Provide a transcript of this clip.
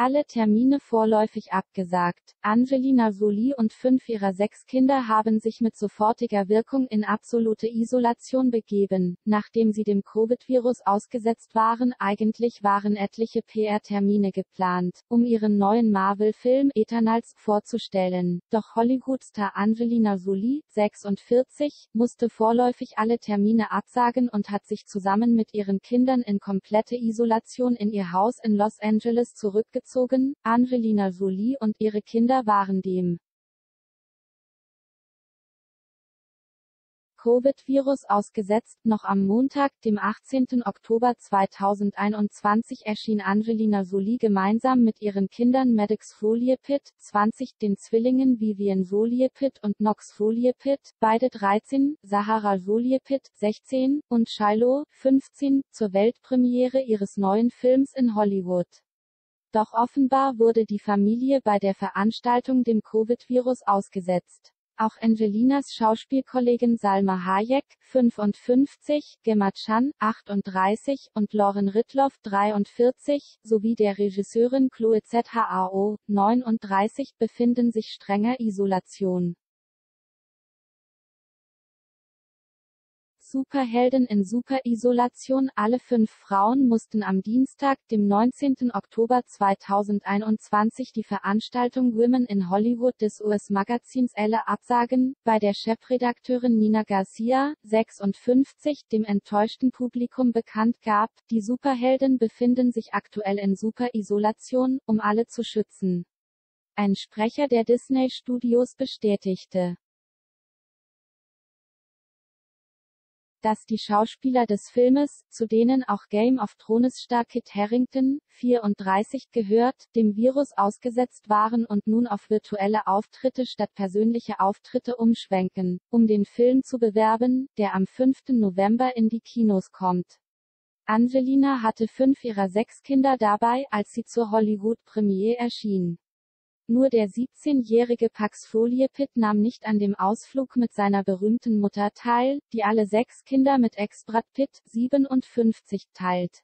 Alle Termine vorläufig abgesagt. Angelina Jolie und fünf ihrer sechs Kinder haben sich mit sofortiger Wirkung in absolute Isolation begeben, nachdem sie dem Covid-Virus ausgesetzt waren. Eigentlich waren etliche PR-Termine geplant, um ihren neuen Marvel-Film Eternals vorzustellen. Doch Hollywood-Star Angelina Jolie, 46, musste vorläufig alle Termine absagen und hat sich zusammen mit ihren Kindern in komplette Isolation in ihr Haus in Los Angeles zurückgezogen erzogen, Angelina Jolie und ihre Kinder waren dem Covid-Virus ausgesetzt. Noch am Montag, dem 18. Oktober 2021 erschien Angelina Jolie gemeinsam mit ihren Kindern Maddox Foliepitt, 20, den Zwillingen Vivian Foliepitt und Knox Foliepitt, beide 13, Sahara Foliepitt, 16, und Shiloh, 15, zur Weltpremiere ihres neuen Films in Hollywood. Doch offenbar wurde die Familie bei der Veranstaltung dem Covid-Virus ausgesetzt. Auch Angelinas Schauspielkollegin Salma Hayek, 55, Gemma Chan, 38, und Lauren Ritloff, 43, sowie der Regisseurin Chloe Zhao, 39, befinden sich strenger Isolation. Superhelden in Superisolation Alle fünf Frauen mussten am Dienstag, dem 19. Oktober 2021 die Veranstaltung Women in Hollywood des US-Magazins Elle absagen, bei der Chefredakteurin Nina Garcia, 56, dem enttäuschten Publikum bekannt gab, die Superhelden befinden sich aktuell in Superisolation, um alle zu schützen. Ein Sprecher der Disney Studios bestätigte, dass die Schauspieler des Filmes, zu denen auch Game of Thrones Star Kit Harington, 34, gehört, dem Virus ausgesetzt waren und nun auf virtuelle Auftritte statt persönliche Auftritte umschwenken, um den Film zu bewerben, der am 5. November in die Kinos kommt. Angelina hatte fünf ihrer sechs Kinder dabei, als sie zur Hollywood-Premiere erschien. Nur der 17-jährige Pax Foliepitt nahm nicht an dem Ausflug mit seiner berühmten Mutter teil, die alle sechs Kinder mit Ex-Brad Pitt, 57, teilt.